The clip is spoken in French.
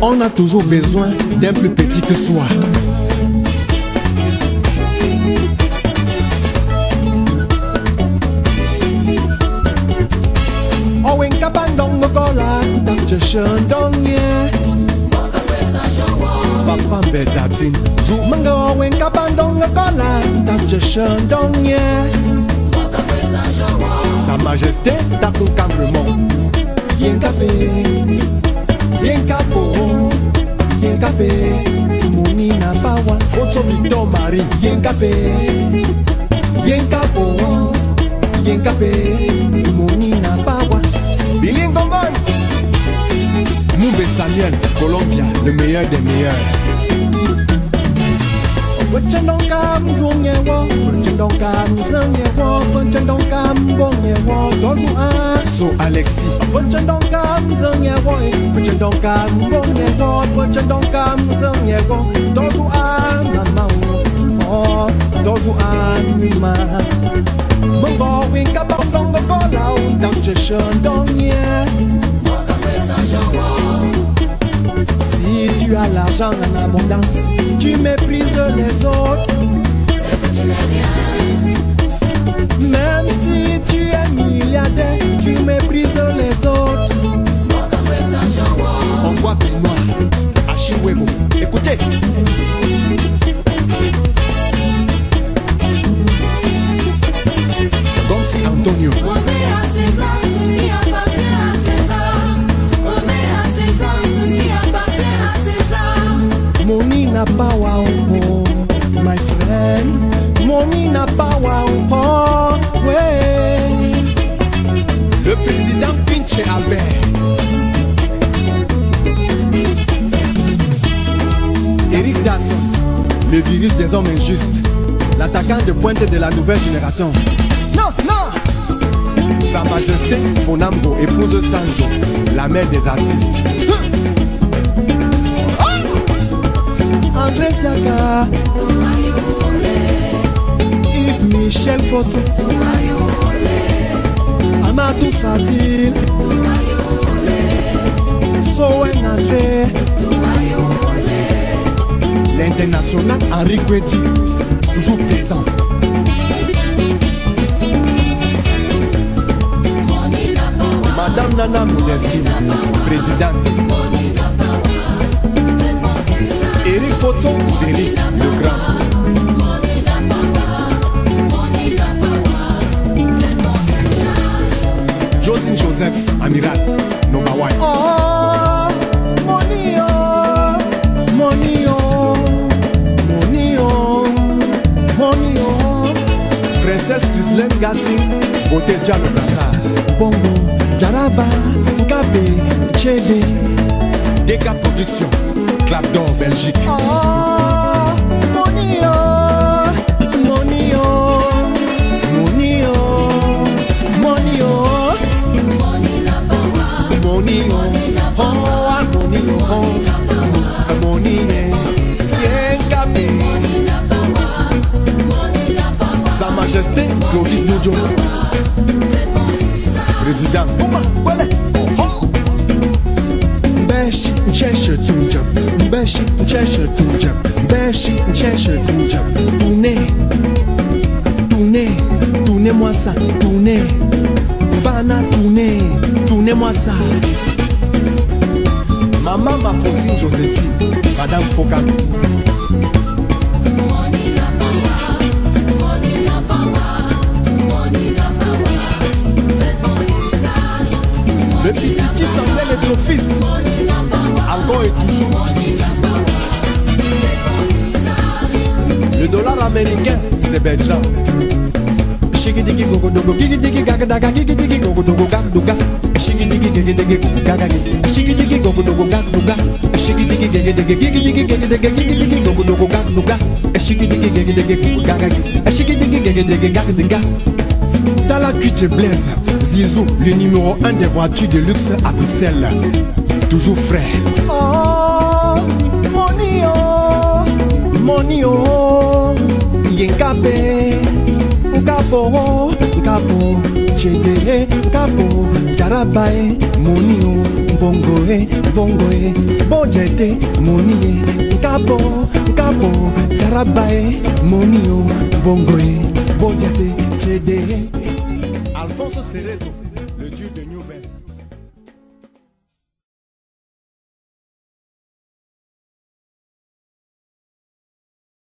On a toujours besoin d'un plus petit que soi. Owen kapandong mokola, Dr. Shandong yeah. Papa bedatin, jou manga owen kapandong mokola, Dr. Shandong yeah. Sa Majesté t'accompagnement. yen kape yen kapo yen kape mumi na foto victor marie yen kape yen kapo yen kape mumi na bawa bilin gombon colombia le meilleur des meilleurs chân đông cam chuông nhẹ wo vâng chân đông cam sơn nhẹ wo chân đông cam bông nhẹ wo vâng. đón phụ ai so Alexi. Vẫn chân đông cam dâng nhẹ gọi Vẫn chân đông cam đôn nhẹ gót Vẫn chân đông cam dâng nhẹ gót Đó tu an là mong Ó, đó tu an như mà mong bò huyên cá bóng đông bóng có lâu Đăng trời sơn đông nhẹ Moi ta mê sa jawa Si tu as l'argent en abondance, tu méprises les autres. C'est que tu n'es rien. Même si tu es milliardaire, tu méprises les autres. On Money na power, oh, my friend. Money na power. Albert. Eric Dasson, le virus des hommes injustes. L'attaquant de pointe de la nouvelle génération. Non, non! Sa Majesté Fonambo épouse Sanjo, la mère des artistes. André Siaka Yves Michel Foto Amadou Fadil Sowen André L'international Henri Kweti Toujours présent. Madame Nana Modestine Présidente. Eric Photo, Ferry, strizlengati botejalo brasa. Bongo jaraba kabe chede. Deka production clapdor belgique. Ah, oh, monio oh, monio oh, monio oh. monio monio monio Majesté Clovis Noudjo. Président, Bouma, Wele, oh, oh. Mbeshi ncheshe tunjab Mbeshi ncheshe tunjab Mbeshi ncheshe tunjab Tournez Tournez Tournez-moi ça Tournez Bana tournez Tournez-moi ça Maman Mafontine Joséphine Madame Fokan américain, c'est Bertrand. Shigidigi gogo dogo gigidigi gaga daga gigidigi gogo dogo gaga doga. Shigidigi gigidigi gogo gaga gi. Shigidigi gogo dogo gaga doga. Shigidigi gigidigi gigidigi gigidigi gigidigi gogo dogo gaga doga. Shigidigi gigidigi gogo gaga gi. Shigidigi gigidigi gaga doga. Dans la cuite Blaise, Zizou, le numéro 1 des voitures de luxe à Bruxelles. Toujours frais. Oh, money, oh, kapo kapo chende kapo jaraba e moni o bongo e bongo e bojete moni e kapo kapo jaraba e moni o bongo e bojete chede alfonso cerezo le dieu de new ben